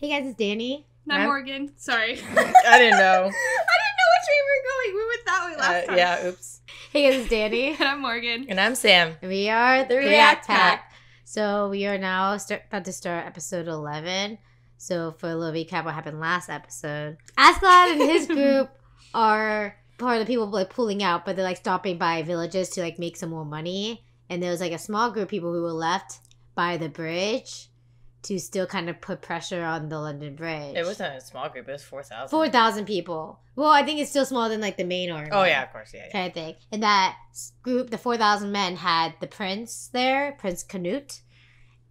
Hey guys, it's Danny. And I'm I'm- Morgan. Sorry. I didn't know. I didn't know which way we were going. We went that way last Uh, time. yeah, oops. Hey guys, it's Danny. And I'm Morgan. And I'm Sam. And we are the, The React, React Pack. Pack. So we are now start, about to start episode 11. So for a little recap, what happened last episode? Askeladd and his group are part of the people like pulling out, but they're like stopping by villages to like make some more money. And there was like a small group of people who were left by the bridge to still kind of put pressure on the London Bridge. It wasn't a small group. It was four thousand. four thousand people. Well, I think it's still smaller than like the main army. Oh yeah, of course, yeah. yeah. kind of thing. And that group, the 4,000 men, had the prince there, Prince Canute.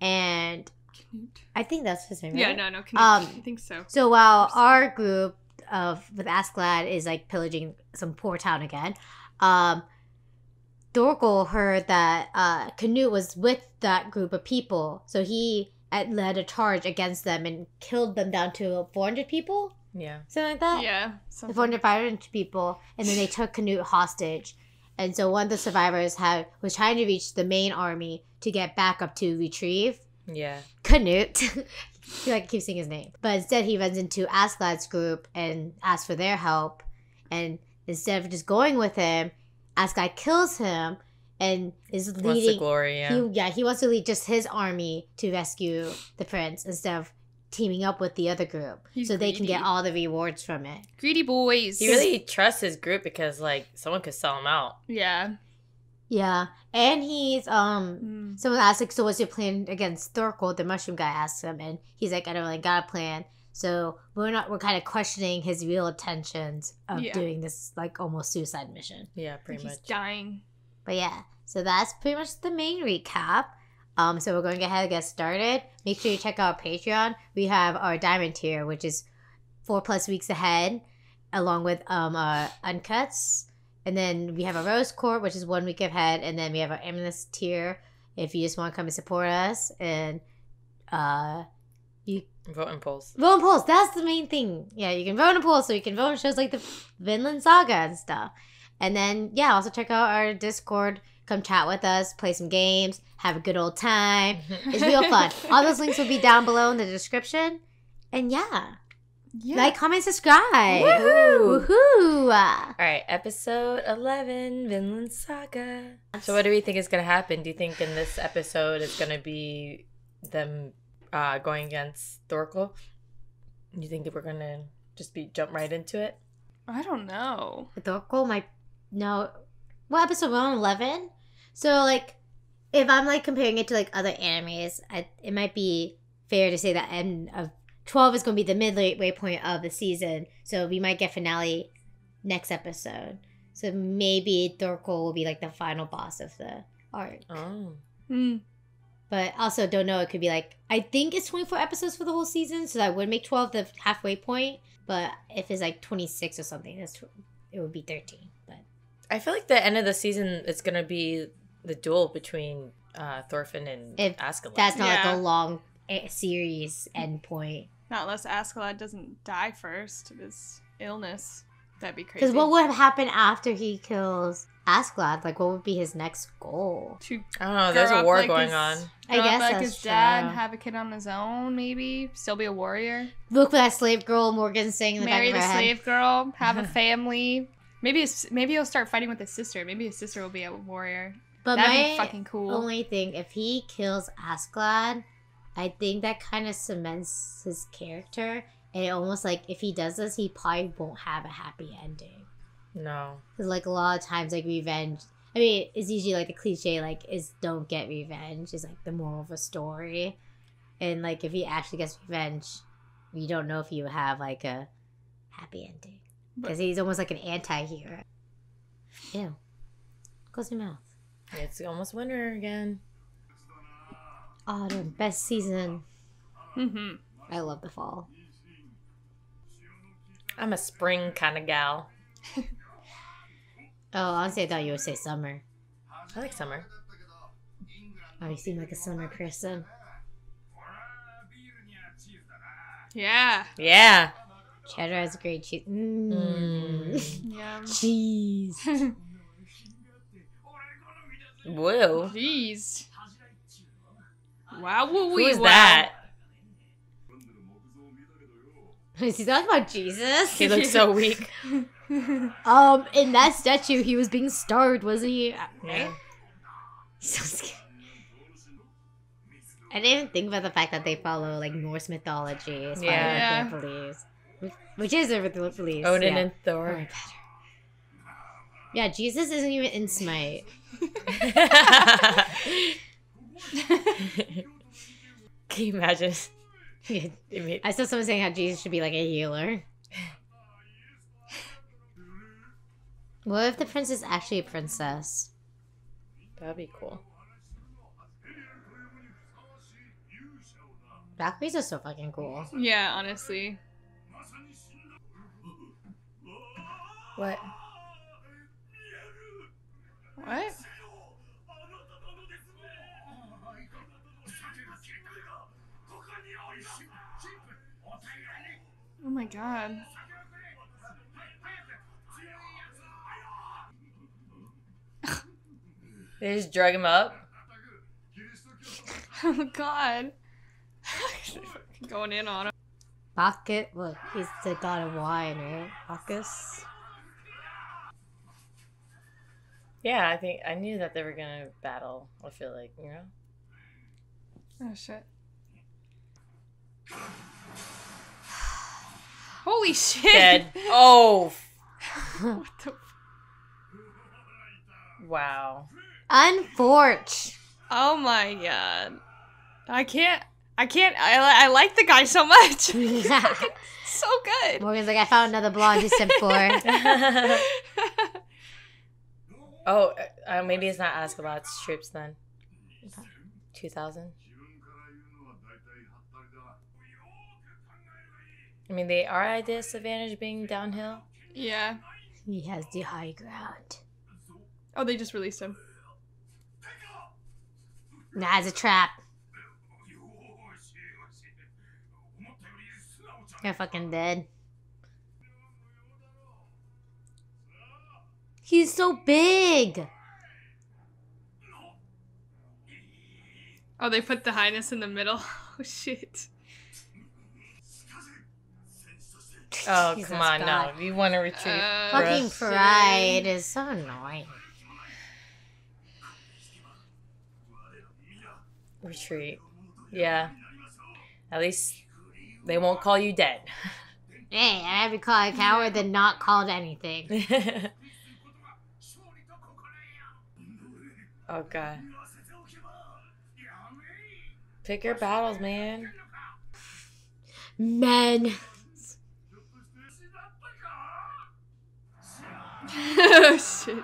And I think that's his name, right? Yeah, no, no. Can Um, I think so. So while our group of with Askeladd is like pillaging some poor town again, um, Thorkel heard that uh, Canute was with that group of people. So he led a charge against them and killed them down to 400 people, Yeah. something like that. Yeah. the something. 400 500 people and then they took canute hostage and so one of the survivors had was trying to reach the main army to get back up to retrieve Yeah. canute I like I keep saying his name but instead he runs into Askeladd's group and asks for their help and instead of just going with him Asklad kills him and is Wants the leading glory, yeah. he, yeah he wants to lead just his army to rescue the prince instead of teaming up with the other group He's so they can get all the rewards from it Greedy boys. He really trusts his group because like someone could sell him out. Yeah. Yeah, and he's um. Mm. Someone asked like, "So what's your plan against Thorkel?" The mushroom guy asks him, and he's like, "I don't really got a plan." So we're not. We're kind of questioning his real intentions of Yeah. doing this like almost suicide mission. Yeah, Like pretty he's much. dying. But yeah, so that's pretty much the main recap. Um, so we're going to go ahead and get started. Make sure you check out Patreon. We have our diamond tier, which is four plus weeks ahead, along with um our uncuts. And then we have a rose court, which is one week ahead, and then we have our amethyst tier. If you just want to come and support us, and uh, you Vote in polls. vote in polls. That's the main thing. Yeah, you can vote in polls, so you can vote in shows like the Vinland Saga and stuff. And then yeah, also check out our Discord. Come chat with us, play some games, have a good old time. It's real fun. All those links will be down below in the description. And yeah, Yeah. like, comment, subscribe. Woohoo! Woohoo! All right, episode 11, Vinland Saga. So, what do we think is going to happen? Do you think in this episode it's going to be them uh, going against Thorkel? Do you think that we're going to just be jump right into it? I don't know. Thorkel might no. What episode? We're on eleven. So like, if I'm like comparing it to like other animes, I, it might be fair to say that end of twelve is going to be the midway point of the season. So we might get finale next episode. So maybe Thorkel will be like the final boss of the arc. Oh. Mm. But also don't know. It could be like I think it's 24 episodes for the whole season, so that would make 12 the halfway point. But if it's like 26 or something, that's tw- it would be 13. But I feel like the end of the season is going to be the duel between uh, Thorfinn and If Askeladd. that's not like a long eh, series end point. Not unless Askeladd doesn't die first of his illness. That'd be crazy. Because what would happen after he kills Askeladd? Like, what would be his next goal? to I don't know. There's a war like going his- on. I grow up guess like that's his dad, true. have a kid on his own, maybe still be a warrior, Look for that slave girl Morgan saying in the marry back the of her head. slave girl, have a family. Maybe his, maybe he'll start fighting with his sister. Maybe his sister will be a warrior. But That'd my be fucking cool. only thing, if he kills Askeladd, I think that kind of cements his character. And it almost like if he does this, he probably won't have a happy ending. No. Because like a lot of times, like revenge. I mean, it's usually like the cliche, like is don't get revenge is like the moral of a story. And like if he actually gets revenge, we don't know if you have like a happy ending But- because he's almost like an anti-hero. Ew. Close your mouth. It's almost winter again. Autumn, best season. hmm I love the fall. I'm a spring kind of gal. Oh, honestly, I thought you would say summer. I like summer. Oh, you seem like a summer person. Yeah. Yeah. Cheddar has a great cheese. Mm. Mm. Yeah. Cheese. Whoa. Jeez. Wow. Woo Who wee is wow. that? Is he talking about Jesus? He looks so weak. Um, in that statue, he was being starved, wasn't he? Yeah. So scary. I didn't think about the fact that they follow like Norse mythology as far Yeah. as like, their beliefs, which, which is their beliefs. Odin yeah. and Thor. Or better. Yeah, Jesus isn't even in Smite. Can you imagine? I I saw someone saying how Jesus should be like a healer. What if the princess is actually a princess? That'd be cool. Valkyries are so fucking cool. yeah, honestly. What? What? Oh my god. They just drug him up. Oh god. Going in on him. Bacchus, well, he's the god of wine, right? Bacchus. Yeah, I think I knew that they were gonna battle. I feel like you know. Oh shit. Holy shit! Dead. Oh. What the- Wow. Unforge. oh my god. I can't. I can't. I, I like the guy so much. so good. Morgan's like, I found another blonde to simp for. oh, uh, maybe it's not Askeladd's troops then. Two thousand. I mean, they are at a disadvantage being downhill. yeah. he has the high ground. Oh, they just released him. Nah, it's a trap. You're fucking dead. He's so big. Oh, they put the highness in the middle. Oh shit. Oh Jesus come on, God. no! You want to retreat? Uh, Fucking pride is so annoying. Retreat. Yeah. At least they won't call you dead. Hey, I'd be called a coward than not called anything. oh god. Pick your battles, man. Men. oh shit.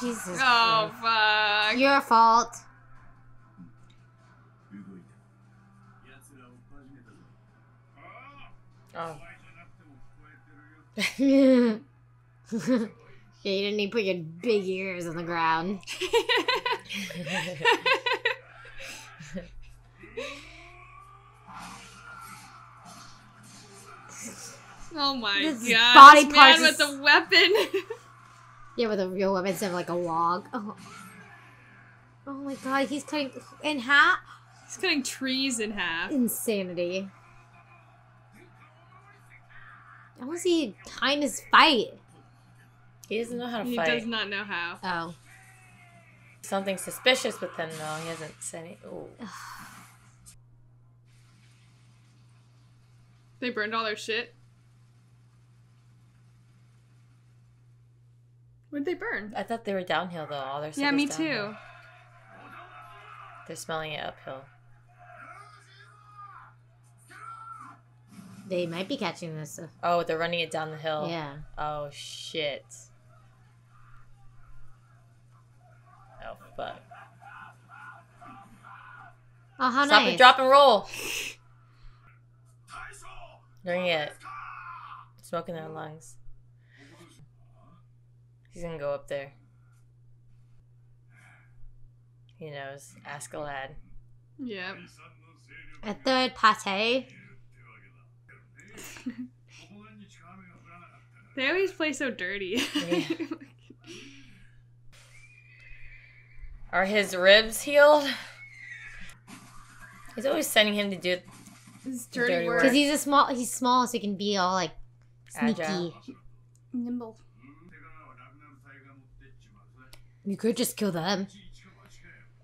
Jesus Oh Christ. fuck. Your fault. Oh. yeah, you didn't need to put your big ears on the ground. oh my god. body this parts man with the weapon. Yeah, with a real weapon instead of like a log. Oh. oh my god, he's cutting in half. He's cutting trees in half. Insanity. I want to see Highness fight. He doesn't know how to He fight. does not know how. Oh. Something suspicious with him though. He hasn't said it. Oh. They burned all their shit. What'd they burn? I thought they were downhill though. All their stuff Yeah, me downhill. too. They're smelling it uphill. They might be catching this. uh, Oh, they're running it down the hill. Yeah. Oh shit. Oh fuck. Oh, how Stop nice. and drop and roll. Doing it. Smoke in their lungs. He's gonna go up there. He knows. Ask a lad. Yeah. A third pate. They always play so dirty. Yeah. Are his ribs healed? He's always sending him to do This dirty, Dirty work. work. Because he's a small, he's small, so he can be all like sneaky. Agile. Nimble. You could just kill them.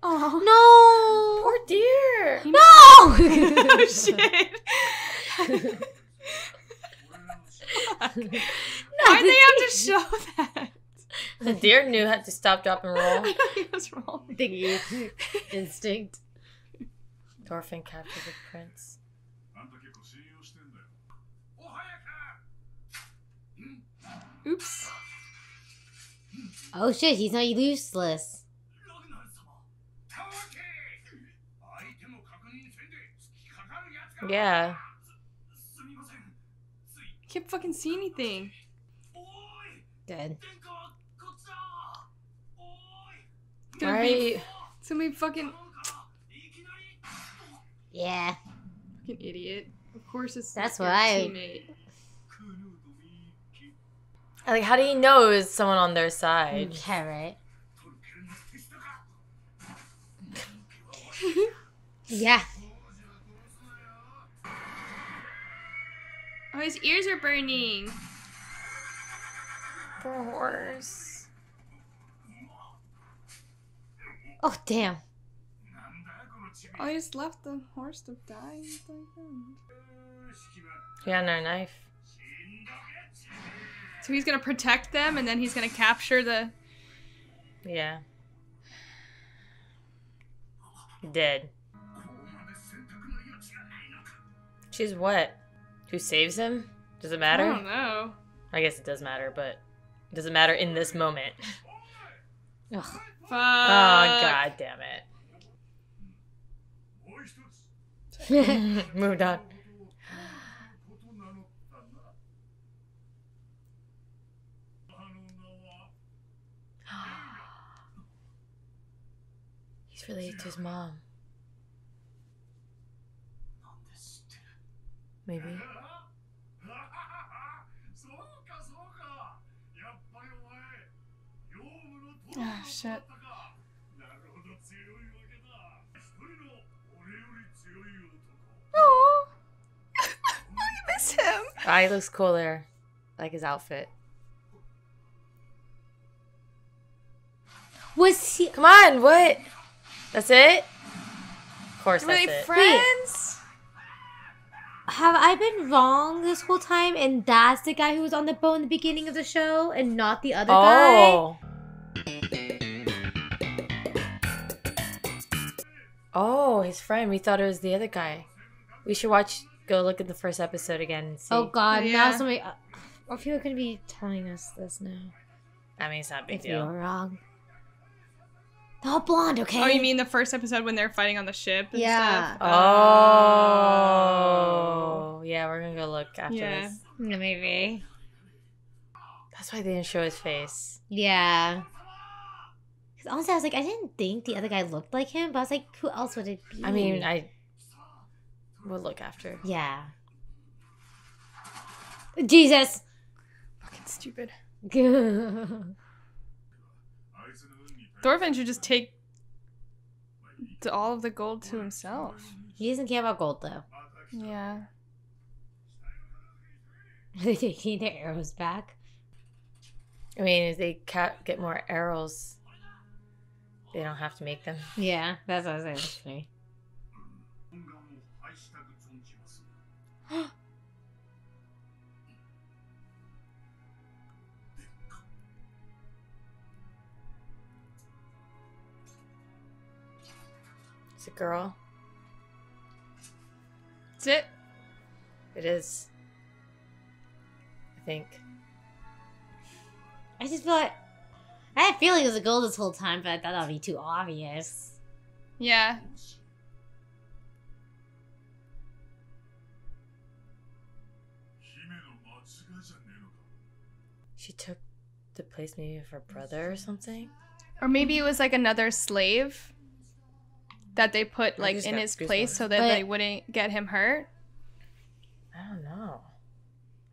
Oh no! Poor deer. No! oh shit. Why they have to show that? The deer knew how to stop, drop, and roll. was wrong. Thingy instinct. Thorfinn captured the prince. Oops. Oh shit, he's not useless. Yeah. Can't fucking see anything. Dead. Right. so many fucking. Yeah. Fucking idiot. Of course it's. That's why. Teammate. Like, how do you know it's someone on their side? Yeah, right. yeah. Oh, his ears are burning. Poor horse. Oh, damn. Oh, just left the horse to die. Yeah, no knife. So he's gonna protect them, and then he's gonna capture the. Yeah. Dead. She's what? Who saves him? Does it matter? I don't know. I guess it does matter, but it doesn't matter in this moment. Ugh. Fuck. Oh god damn it. Moved on. It's related to his mom. Maybe. Ah, ah shit. Oh, I miss him. Ah, he looks cool there, like his outfit. Was he? Come on, what? That's it? Of course Were that's they it. friends? Have I been wrong this whole time? And that's the guy who was on the boat in the beginning of the show, and not the other guy. Oh. Oh, his friend. We thought it was the other guy. We should watch. Go look at the first episode again and see. Oh God! Now Yeah. somebody. Uh, I feel gonna be telling us this now. I mean, it's not a big If you were wrong. Oh, blonde. Okay. Oh, you mean the first episode when they're fighting on the ship? And Yeah. Stuff? Oh. oh. Yeah, we're gonna go look after Yeah. this. Yeah, maybe. That's why they didn't show his face. Yeah. Because honestly, I was like, I didn't think the other guy looked like him, but I was like, who else would it be? I mean, I. We'll look after. Yeah. Jesus. Fucking stupid. Thorfinn should just take all of the gold to himself. He doesn't care about gold though. Yeah. they taking their arrows back. I mean, if they get more arrows, they don't have to make them. Yeah, that's what I was saying. It's a girl. That's it. It is. I think. I just thought. I had a feeling it was a girl this whole time, but I thought that would be too obvious. Yeah. She took the place maybe of her brother or something? Or maybe it was like another slave that they put I like in his goosebumps. place so that But- they wouldn't get him hurt. I don't know.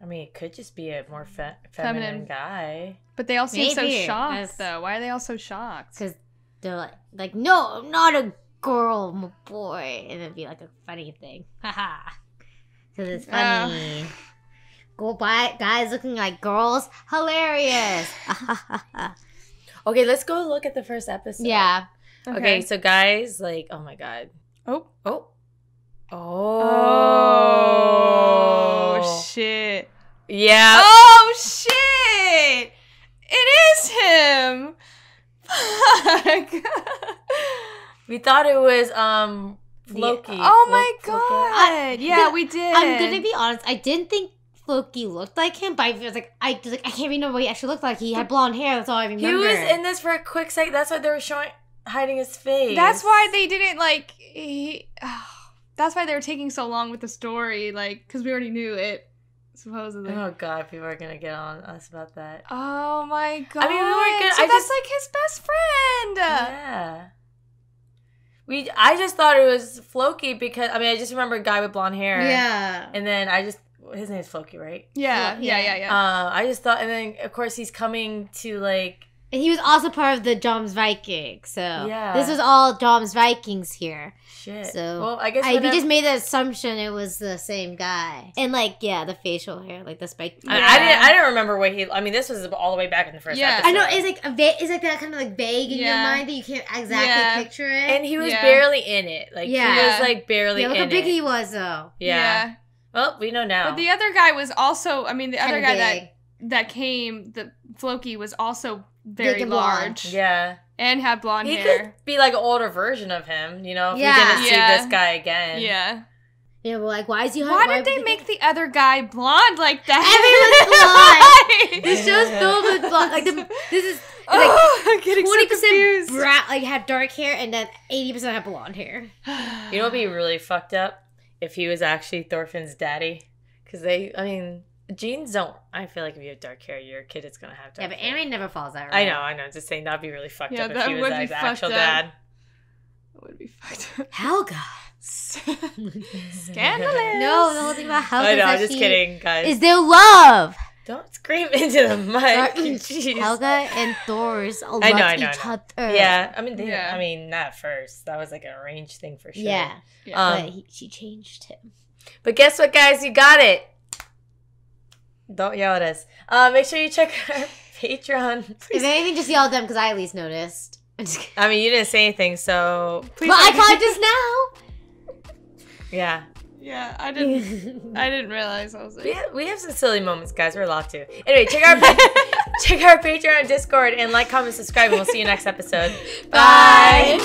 I mean, it could just be a more fe- Feminine. feminine guy. But they all seem so shocked That's- though. Why are they all so shocked? Because they're like, like, no, I'm not a girl, I'm a boy, and it'd be like a funny thing. Haha. Because it's funny. Go by guys looking like girls, hilarious. Okay, let's go look at the first episode. yeah. Okay. so guys, like, oh my god. Oh. Oh. Oh, Oh. shit. Yeah. Oh shit! It is him. Fuck. We thought it was um Loki. Oh my Flo- Floki. god! yeah, we did. I'm gonna be honest. I didn't think Floki looked like him, but I was like, I was like, I can't remember what he actually looked like. He had blonde hair. That's all I remember. He was in this for a quick second. That's why they were showing hiding his face. That's why they didn't like. He, that's why they were taking so long with the story, like, because we already knew it, supposedly. Oh god, people are gonna get on us about that. Oh my god! I mean, we were good- So I that's just- like his best friend. Yeah. We I just thought it was Floki because I mean I just remember a guy with blonde hair. Yeah. And then I just his name's Floki, right? Yeah, yeah, Yeah. yeah, yeah. Uh, I just thought, and then of course he's coming to like And he was also part of the Jomsvikings. So Yeah. this was all Jomsvikings here. shit. So, well, I guess I, we just made the assumption it was the same guy. And like, yeah, the facial hair, like the spike. I, Yeah. I didn't. I didn't remember what he. I mean, this was all the way back in the first Yeah. episode. I know it's like a va- it's like that kind of like vague in your mind that you can't exactly Yeah. picture it. and he was Yeah. barely in it. Like Yeah. he was like barely yeah, look in how big it. he was though. yeah. Well, we know now. But the other guy was also. I mean, the other Kinda guy big. that that came, the Floki was also very large yeah. and had blonde He hair. could be like an older version of him. You know, if Yeah. we didn't see this guy again. Yeah. Yeah, well, like why is he? Why did they make the other guy blonde like that? Everyone's This show's filled with blonde. Like the, this is oh, I'm getting twenty so percent confused. brown, like had dark hair, and then eighty percent had blonde hair. You know what'd be really fucked up if he was actually Thorfinn's daddy? Because they, I mean, genes don't. I feel like if you have dark hair, your kid is gonna have dark. Yeah, but hair. anime never falls that. I know, I know. I'm just saying that'd be really fucked Yeah, up if that he was would be his fucked actual up. dad. That would be fucked up. Helga. Scandalous. No, the whole thing about Helga. I know. is I'm just kidding, guys. Is there love? Don't scream into the mic. Jeez. Helga and Thor's loved I know, I know, each I other. Yeah, I mean, they, Yeah. I mean, not at first. That was like an arranged thing for sure. Yeah, Yeah. Um, but he, she changed him. But guess what, guys? You got it. Don't yell at us. Uh, make sure you check our Patreon. If anything, just yell at them because I at least noticed. I'm just kidding. I mean, you didn't say anything, so Please But I don't- caught just now. yeah. Yeah, I didn't. I didn't realize I was We have, we have some silly moments, guys. We're allowed to. Anyway, check our check our Patreon Discord and like, comment, subscribe, and we'll see you next episode. Bye.